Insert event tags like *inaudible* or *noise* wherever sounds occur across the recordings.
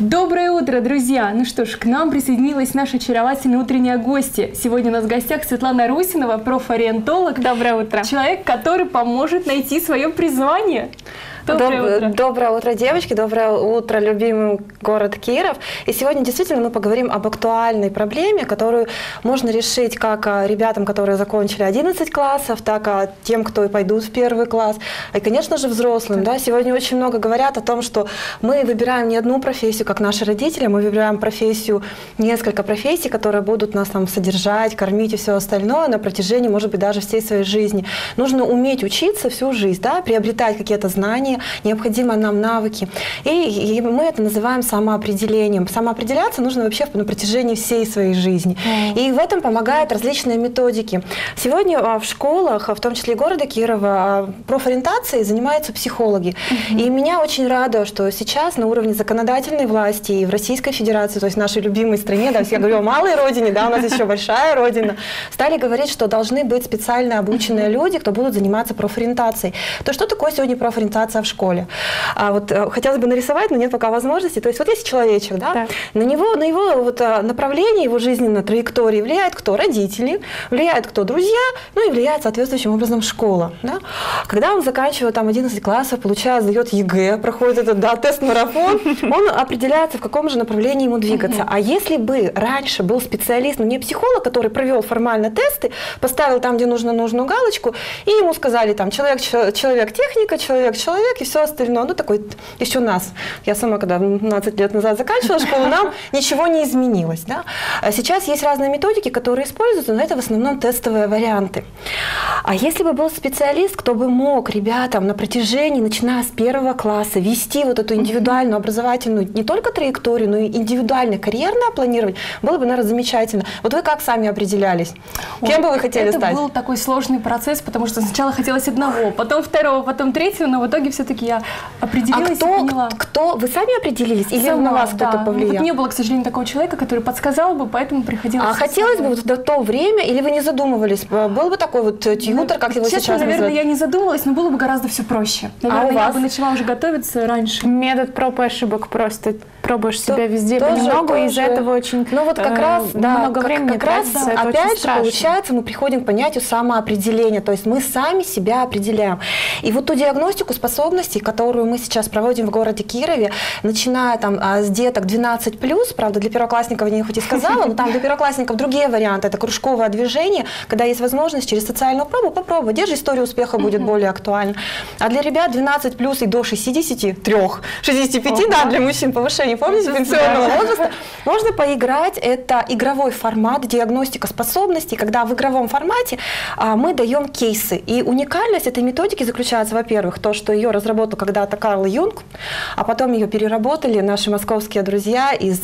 Доброе утро, друзья! Ну что ж, к нам присоединилась наша очаровательная утренняя гостья. Сегодня у нас в гостях Светлана Русинова, профориентолог. Доброе утро. Человек, который поможет найти свое призвание. Доброе, Доб- утро. Доброе утро, девочки. Доброе утро, любимый город Киров. И сегодня действительно мы поговорим об актуальной проблеме, которую можно решить как а, ребятам, которые закончили 11 классов, так и тем, кто и пойдут в первый класс. И, конечно же, взрослым. Да? Сегодня очень много говорят о том, что мы выбираем не одну профессию, как наши родители, мы выбираем профессию, несколько профессий, которые будут нас там содержать, кормить и все остальное на протяжении, может быть, даже всей своей жизни. Нужно уметь учиться всю жизнь, да? приобретать какие-то знания, необходимые нам навыки. И, и мы это называем самоопределением. Самоопределяться нужно вообще на протяжении всей своей жизни. И в этом помогают различные методики. Сегодня а, в школах, в том числе и города Кирова, а, профориентацией занимаются психологи. И меня очень радует, что сейчас на уровне законодательной власти и в Российской Федерации, то есть в нашей любимой стране, да, я говорю о малой родине, да, у нас еще большая родина, стали говорить, что должны быть специально обученные люди, кто будут заниматься профориентацией. То что такое сегодня профориентация в школе. А вот э, хотелось бы нарисовать, но нет пока возможности. То есть вот есть человечек, да, да. на него, на его вот э, направление, его жизненной траектории влияет кто? Родители, влияет кто? Друзья, ну и влияет соответствующим образом школа. Да? Когда он заканчивает там 11 классов, получает, сдает ЕГЭ, проходит этот да, тест-марафон, *laughs* он определяется, в каком же направлении ему двигаться. А если бы раньше был специалист, но ну, не психолог, который провел формально тесты, поставил там, где нужно, нужную галочку, и ему сказали там человек, человек техника, человек и все остальное. Ну, такой еще нас. Я сама, когда 12 лет назад заканчивала школу, нам *laughs* ничего не изменилось. Да? А сейчас есть разные методики, которые используются, но это в основном тестовые варианты. А если бы был специалист, кто бы мог ребятам на протяжении, начиная с первого класса, вести вот эту индивидуальную образовательную не только траекторию, но и индивидуальное карьерное планирование, было бы, наверное, замечательно. Вот вы как сами определялись? Кем бы вы хотели это стать? Это был такой сложный процесс, потому что сначала хотелось одного, потом второго, потом третьего, но в итоге все все-таки я определилась а кто, и поняла. кто? Вы сами определились или Сама, на вас кто-то да. повлиял? Вот не было, к сожалению, такого человека, который подсказал бы, поэтому приходилось... А хотелось бы вот в то время, или вы не задумывались? Был бы такой вот э, тьютер, ну, как его честно, сейчас наверное, называют? я не задумывалась, но было бы гораздо все проще. Наверное, а у вас? я бы начала уже готовиться раньше. Метод проб и ошибок просто пробуешь себя везде тоже, понемногу, тоже. и из-за этого очень Ну вот как э, раз, да, много как, времени как раз, да, опять же, страшно. получается, мы приходим к понятию самоопределения, то есть мы сами себя определяем. И вот ту диагностику способностей, которую мы сейчас проводим в городе Кирове, начиная там а, с деток 12+, правда, для первоклассников я не хоть и сказала, но там для первоклассников другие варианты, это кружковое движение, когда есть возможность через социальную пробу попробовать, держи история успеха будет более актуальна. А для ребят 12+, и до 63, 65, да, для мужчин повышение помните, пенсионного возраста, можно поиграть. Это игровой формат, диагностика способностей, когда в игровом формате а, мы даем кейсы. И уникальность этой методики заключается, во-первых, то, что ее разработал когда-то Карл Юнг, а потом ее переработали наши московские друзья из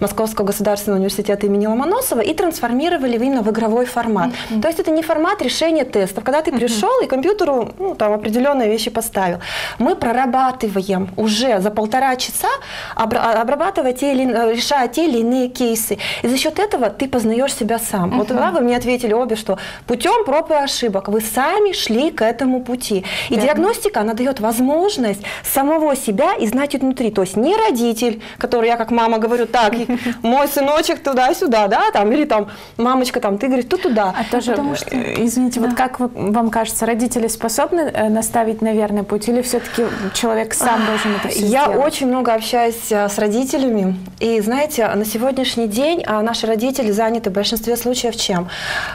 Московского государственного университета имени Ломоносова и трансформировали именно в игровой формат. Mm-hmm. То есть это не формат решения тестов, когда ты пришел mm-hmm. и компьютеру ну, там, определенные вещи поставил. Мы прорабатываем уже за полтора часа а, обрабатывать те или, э, решая те или иные кейсы. И за счет этого ты познаешь себя сам. Uh-huh. Вот да, вы мне ответили обе, что путем проб и ошибок вы сами шли к этому пути. И yeah. диагностика, она дает возможность самого себя и знать изнутри. То есть не родитель, который я как мама говорю, так, *laughs* мой сыночек туда-сюда, да, там, или там мамочка, там, ты говоришь, ты туда. А тоже, Потому что, э, извините, да. вот как вы, вам кажется, родители способны э, наставить на верный путь или все-таки человек сам должен это все Я сделать? очень много общаюсь с родителями. И знаете, на сегодняшний день а, наши родители заняты в большинстве случаев чем?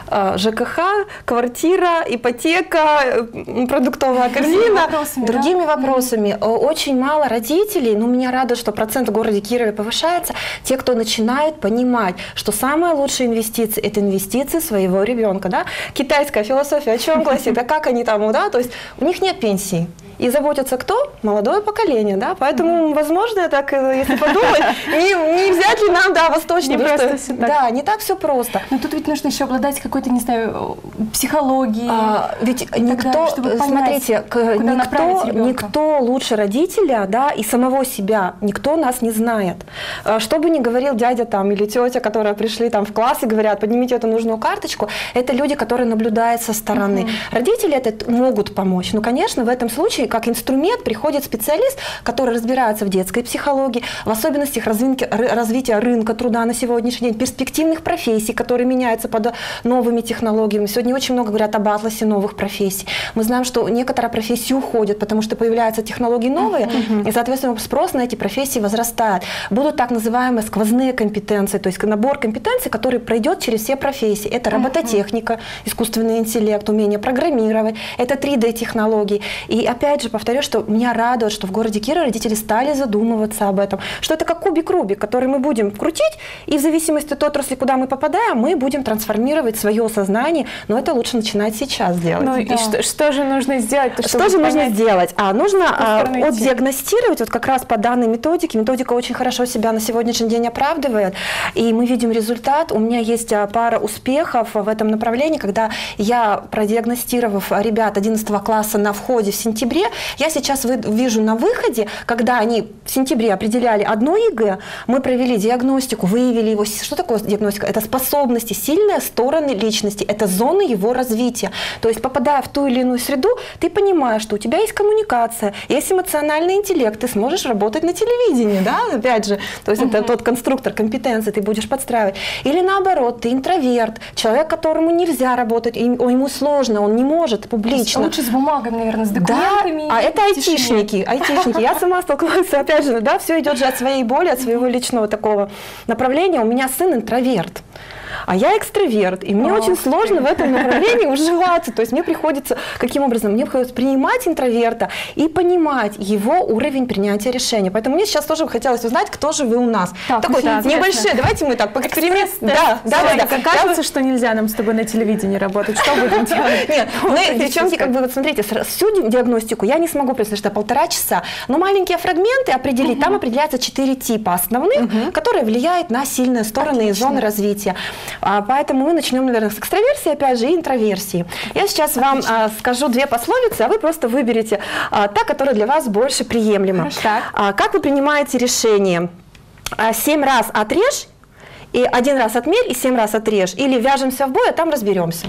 А, ЖКХ, квартира, ипотека, продуктовая корзина, вопросами, другими да? вопросами. Очень мало родителей, но меня радует, что процент в городе Кирове повышается, те, кто начинают понимать, что самая лучшая инвестиция – это инвестиции своего ребенка. Да? Китайская философия о чем гласит? Да как они там, да? То есть у них нет пенсии. И заботится кто? Молодое поколение, да? Поэтому, возможно, так, э, если подумать, *laughs* не, не взять ли нам, да, восточный, не просто что, да, не так все просто. Но тут ведь нужно еще обладать какой-то, не знаю, психологией. А, ведь никто, далее, чтобы понять, смотрите, никто, никто лучше родителя, да, и самого себя, никто нас не знает. А, что бы ни говорил дядя там или тетя, которые пришли там в класс и говорят, поднимите эту нужную карточку, это люди, которые наблюдают со стороны. Угу. Родители это могут помочь, но, конечно, в этом случае как инструмент приходит специалист, который разбирается в детской психологии, в особенностях развития, развития рынка труда на сегодняшний день, перспективных профессий, которые меняются под новыми технологиями. Сегодня очень много говорят об атласе новых профессий. Мы знаем, что некоторые профессии уходят, потому что появляются технологии новые, и, соответственно, спрос на эти профессии возрастает. Будут так называемые сквозные компетенции, то есть набор компетенций, который пройдет через все профессии. Это робототехника, искусственный интеллект, умение программировать, это 3D-технологии. И опять же повторю, что меня радует, что в городе Кира родители стали задумываться об этом, что это как кубик Рубик, который мы будем крутить, и в зависимости от отрасли, куда мы попадаем, мы будем трансформировать свое сознание, но это лучше начинать сейчас делать. Ну да. и что, что же нужно сделать? Что же понять, нужно сделать? А нужно а, отдиагностировать, вот как раз по данной методике, методика очень хорошо себя на сегодняшний день оправдывает, и мы видим результат. У меня есть а, пара успехов в этом направлении, когда я, продиагностировав ребят 11 класса на входе в сентябре, я сейчас вижу на выходе, когда они в сентябре определяли одно ЕГЭ, мы провели диагностику, выявили его. Что такое диагностика? Это способности, сильные стороны личности, это зоны его развития. То есть, попадая в ту или иную среду, ты понимаешь, что у тебя есть коммуникация, есть эмоциональный интеллект, ты сможешь работать на телевидении, да, опять же, то есть это тот конструктор компетенции, ты будешь подстраивать. Или наоборот, ты интроверт, человек, которому нельзя работать, ему сложно, он не может публично. Лучше с бумагами, наверное, с документами. Да, а это айтишники, айтишники. Я сама столкнулась, опять же, да, все идет же от своей боли, от своего личного такого направления. У меня сын интроверт а я экстраверт, и мне О, очень сложно в этом направлении уживаться. То есть мне приходится, каким образом? Мне приходится принимать интроверта и понимать его уровень принятия решения. Поэтому мне сейчас тоже хотелось узнать, кто же вы у нас. Так, Такой да, небольшой, давайте мы так по эксперимент. Да, да, да, да. Кажется, что нельзя нам с тобой на телевидении работать. Что будем делать? Нет, *laughs* девчонки, как бы, вот смотрите, всю диагностику я не смогу представить, что полтора часа, но маленькие фрагменты определить, там определяется четыре типа основных, которые влияют на сильные стороны и зоны развития. А, поэтому мы начнем, наверное, с экстраверсии, опять же, и интроверсии. Я сейчас вам а, скажу две пословицы, а вы просто выберете а, та, которая для вас больше приемлема. А, как вы принимаете решение? А, семь раз отрежь, и один раз отмерь, и семь раз отрежь. Или вяжемся в бой, а там разберемся.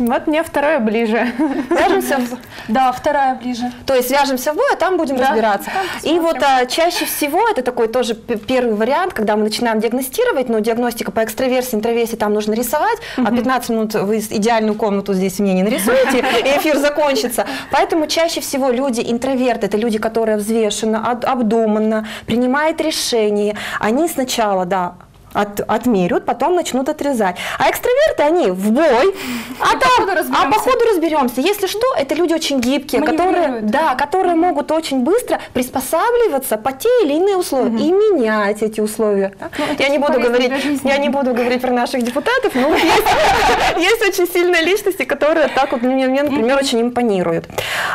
Вот мне второе ближе. Вяжемся. Да, вторая ближе. То есть вяжемся в бой, а там будем да, разбираться. Там и вот а, чаще всего это такой тоже первый вариант, когда мы начинаем диагностировать, но диагностика по экстраверсии, интроверсии там нужно рисовать, угу. а 15 минут вы идеальную комнату здесь мне не нарисуете, *laughs* и эфир закончится. Поэтому чаще всего люди интроверты, это люди, которые взвешенно, обдуманно принимают решения. Они сначала, да, от, отмерят, потом начнут отрезать. А экстраверты, они в бой, *laughs* а, там, а по ходу разберемся. Если что, это люди очень гибкие, которые, да, которые могут очень быстро приспосабливаться по те или иные условия угу. и менять эти условия. Ну, я не буду говорить, я не буду говорить про наших депутатов, но *laughs* есть, очень сильные личности, которые так вот мне, например, очень импонируют.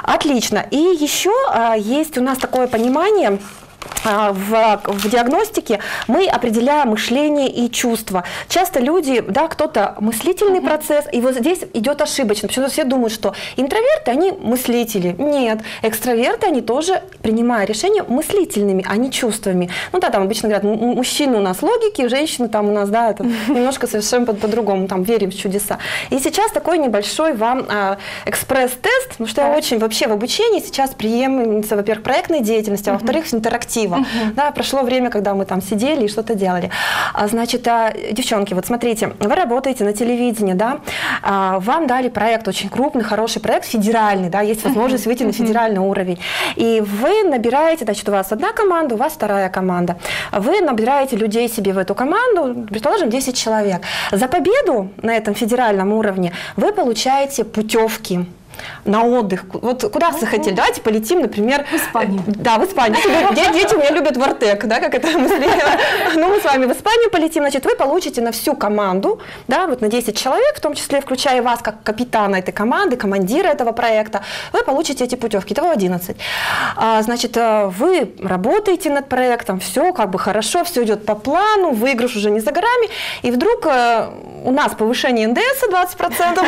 Отлично. И еще а, есть у нас такое понимание, а, в, в диагностике мы определяем мышление и чувства. Часто люди, да, кто-то мыслительный uh-huh. процесс, и вот здесь идет ошибочно. Почему-то все думают, что интроверты, они мыслители. Нет, экстраверты, они тоже, принимая решения, мыслительными, а не чувствами. Ну да, там обычно говорят, мужчины у нас логики, женщины там у нас, да, это *laughs* немножко совершенно по-другому, там, верим в чудеса. И сейчас такой небольшой вам а, экспресс-тест, потому что я очень вообще в обучении сейчас преемница, во-первых, проектной деятельности, а во-вторых, интерактива актива. Угу. Да, прошло время, когда мы там сидели и что-то делали. А, значит, а, девчонки, вот смотрите, вы работаете на телевидении, да, а, вам дали проект очень крупный, хороший проект, федеральный, да, есть возможность выйти на федеральный уровень. И вы набираете, значит, у вас одна команда, у вас вторая команда. Вы набираете людей себе в эту команду, предположим, 10 человек. За победу на этом федеральном уровне вы получаете путевки на отдых. Вот куда вы хотели? Давайте полетим, например... В Испанию. Да, в Испанию. Дети у меня любят Вартек, да, как это мысление. *laughs* Ну, мы с вами в Испанию полетим, значит, вы получите на всю команду, да, вот на 10 человек, в том числе включая вас как капитана этой команды, командира этого проекта, вы получите эти путевки, того 11. А, значит, э, вы работаете над проектом, все как бы хорошо, все идет по плану, выигрыш уже не за горами, и вдруг э, у нас повышение НДС 20% *laughs*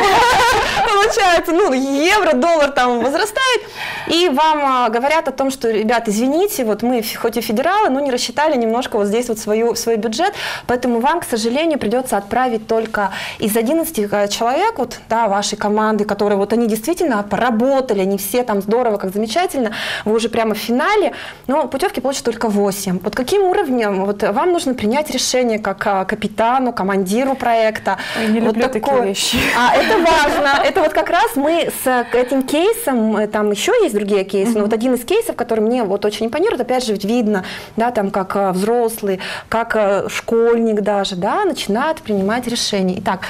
получается, ну, евро, доллар там возрастает, и вам а, говорят о том, что, ребят, извините, вот мы хоть и федералы, но не рассчитали немножко вот здесь вот свою, свой бюджет, поэтому вам, к сожалению, придется отправить только из 11 э, человек, вот, да, вашей команды, которые вот они действительно поработали, они все там здорово, как замечательно, вы уже прямо в финале, но путевки получат только 8. Вот каким уровнем вот вам нужно принять решение как а, капитану, командиру проекта? Я не вот люблю такое. такие вещи. А это важно. Это вот как раз мы с этим кейсом, там еще есть другие кейсы, но вот один из кейсов, который мне вот очень импонирует, опять же, ведь видно, да, там как а, взрослый, как а, школьник даже, да, начинает принимать решения. Итак,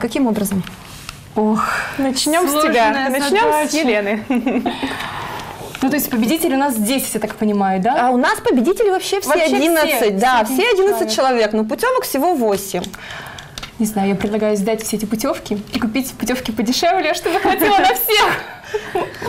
каким образом? Ох, начнем с тебя. Начнем с Елены. Ну, то есть победители у нас 10, я так понимаю, да? А у нас победители вообще все вообще 11, все, да, все 11 человек. человек, но путевок всего 8 не знаю, я предлагаю сдать все эти путевки и купить путевки подешевле, чтобы хватило на всех.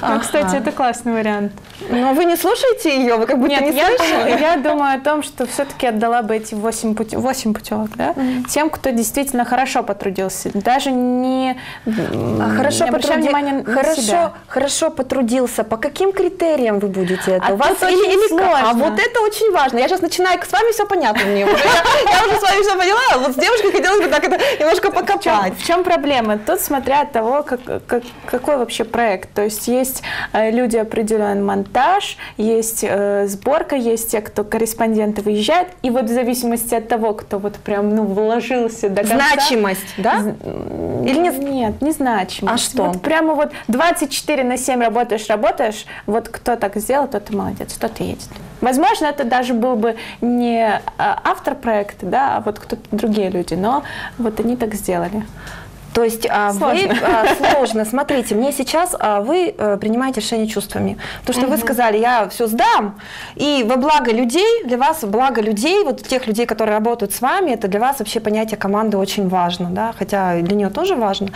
Ну, кстати, это классный вариант. Но вы не слушаете ее, вы как будто Нет, не я, слышали. я думаю о том, что все-таки отдала бы эти 8, пути, 8 путевок, да, mm-hmm. тем, кто действительно хорошо потрудился. Даже не, а хорошо не потруди... внимания хорошо, себя. Хорошо потрудился. По каким критериям вы будете это? А У вас или, или сложно. А вот это очень важно. Я сейчас начинаю, с вами все понятно мне. Я, уже с вами все поняла. Вот с девушкой хотелось бы так это немножко покопать. В чем, проблема? Тут смотря от того, как, как, какой вообще проект. То есть есть э, люди определенный монтаж, есть э, сборка, есть те, кто корреспонденты выезжают, и вот в зависимости от того, кто вот прям ну вложился до конца. Значимость, да? Или нет? Нет, не значимость. А что? Вот прямо вот 24 на 7 работаешь, работаешь, вот кто так сделал, тот и молодец, тот и едет. Возможно, это даже был бы не э, автор проекта, да, а вот кто-то другие люди, но вот они так сделали. То есть а, сложно. вы а, сложно. Смотрите, мне сейчас а, вы а, принимаете решение чувствами. То, что угу. вы сказали, я все сдам, и во благо людей, для вас благо людей, вот тех людей, которые работают с вами, это для вас вообще понятие команды очень важно, да, хотя для нее тоже важно.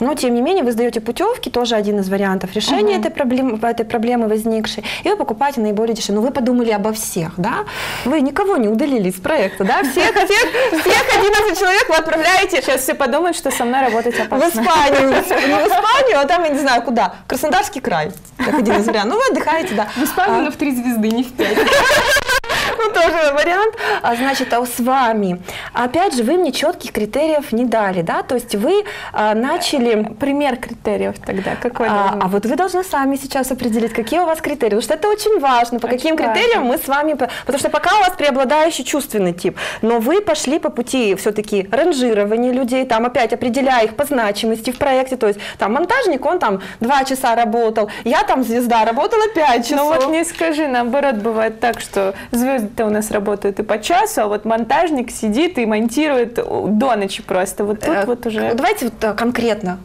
Но тем не менее вы сдаете путевки, тоже один из вариантов решения угу. этой проблемы, этой проблемы возникшей, и вы покупаете наиболее дешевые. Но вы подумали обо всех, да? Вы никого не удалили из проекта, да? Всех, всех, всех 11 человек вы отправляете. Сейчас все подумают, что со мной работает работать опасно. В Испанию. *laughs* Не в Испанию, а там, я не знаю, куда. Краснодарский край, как один из вариантов. Ну, вы отдыхаете, да. В Испанию, а. но в три звезды, не в пять. Ну, тоже вариант. А, значит, а с вами. Опять же, вы мне четких критериев не дали, да? То есть вы а, начали... Пример критериев тогда какой? А, а вот вы должны сами сейчас определить, какие у вас критерии. Потому что это очень важно. По очень каким важно. критериям мы с вами... Потому что пока у вас преобладающий чувственный тип, но вы пошли по пути все-таки ранжирования людей, там опять определяя их по значимости в проекте. То есть там монтажник, он там два часа работал, я там звезда работала пять часов. Ну вот не скажи, наоборот, бывает так, что звезды-то у нас работают и по часу, а вот монтажник сидит и монтирует до ночи просто. Вот тут э, вот уже... Давайте вот э, конкретно.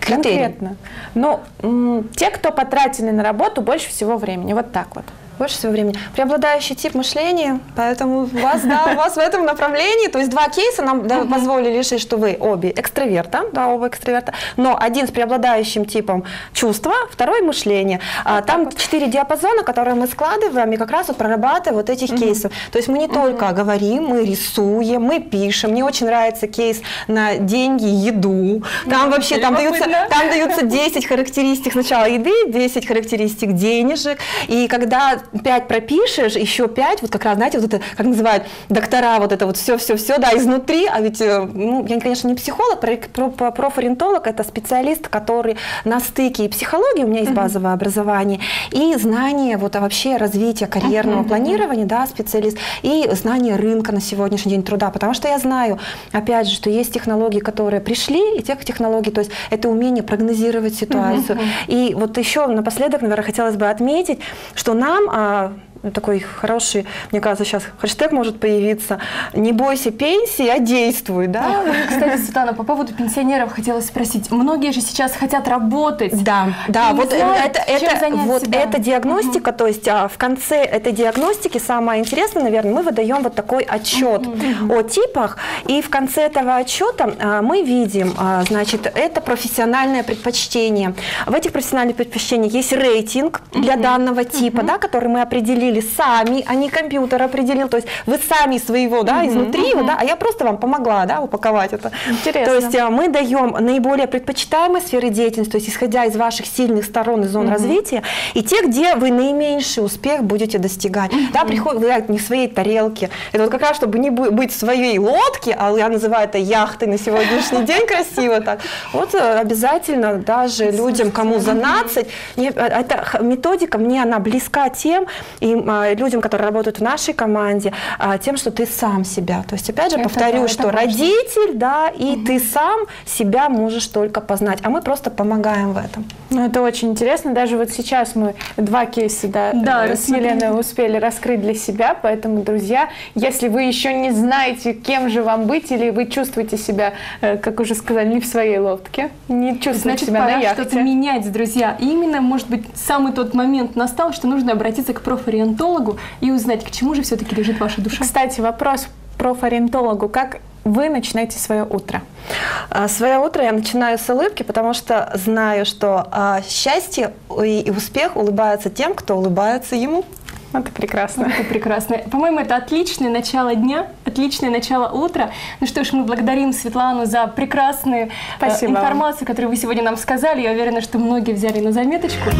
Критерий. Конкретно. Ну, те, кто потратили на работу больше всего времени. Вот так вот больше всего времени. Преобладающий тип мышления, поэтому у вас, да, у вас в этом направлении, то есть два кейса нам да, позволили решить, что вы обе экстраверта, да, оба экстраверта, но один с преобладающим типом чувства, второй мышление. А, там четыре диапазона, которые мы складываем и как раз вот прорабатываем вот этих кейсов. То есть мы не только говорим, мы рисуем, мы пишем. Мне очень нравится кейс на деньги, еду. Там вообще там даются, там даются 10 характеристик сначала еды, 10 характеристик денежек. И когда 5 пропишешь, еще 5, вот как раз, знаете, вот это, как называют доктора, вот это вот все-все-все, да, изнутри, а ведь, э, ну, я, конечно, не психолог, профориентолог, это специалист, который на стыке и психологии, у меня есть базовое образование, и знание вот а вообще развития карьерного планирования, да, специалист, и знание рынка на сегодняшний день труда, потому что я знаю, опять же, что есть технологии, которые пришли, и тех технологий, то есть это умение прогнозировать ситуацию. И вот еще напоследок, наверное, хотелось бы отметить, что нам а, такой хороший, мне кажется, сейчас хэштег может появиться, не бойся пенсии, а действуй, да? Кстати, Светлана, по поводу пенсионеров хотела спросить. Многие же сейчас хотят работать. Да, да, вот знают, это, это, вот себя. эта диагностика, угу. то есть а, в конце этой диагностики самое интересное, наверное, мы выдаем вот такой отчет угу. о типах, и в конце этого отчета а, мы видим, а, значит, это профессиональное предпочтение. В этих профессиональных предпочтениях есть рейтинг для угу. данного типа, да, который мы определили определили сами, а не компьютер определил. То есть вы сами своего, да, изнутри, да, а я просто вам помогла, да, упаковать это. Интересно. То есть мы даем наиболее предпочитаемые сферы деятельности, то есть исходя из ваших сильных сторон и зон развития, и те, где вы наименьший успех будете достигать. Да, приходит не в своей тарелке. Это вот как раз, чтобы не быть в своей лодке, а я называю это яхтой на сегодняшний день красиво так. Вот э, обязательно даже людям, кому за 12, э, эта методика, мне она близка тем, и а, людям, которые работают в нашей команде, а, тем, что ты сам себя. То есть, опять же, это повторю, да, что важно. родитель, да, и угу. ты сам себя можешь только познать, а мы просто помогаем в этом. Ну, это очень интересно. Даже вот сейчас мы два кейса, да, да э, с Еленой успели раскрыть для себя, поэтому, друзья, если вы еще не знаете, кем же вам быть, или вы чувствуете себя, как уже сказали, не в своей лодке, не чувствуете Значит, себя пора на яхте. что-то менять, друзья. И именно, может быть, самый тот момент настал, что нужно обратиться к профориентологу и узнать, к чему же все-таки лежит ваша душа. Кстати, вопрос профориентологу. Как вы начинаете свое утро? А, свое утро я начинаю с улыбки, потому что знаю, что а, счастье и успех улыбаются тем, кто улыбается ему. Это прекрасно. Это прекрасно. По-моему, это отличное начало дня, отличное начало утра. Ну что ж, мы благодарим Светлану за прекрасную э, информацию, которую вы сегодня нам сказали. Я уверена, что многие взяли на заметочку.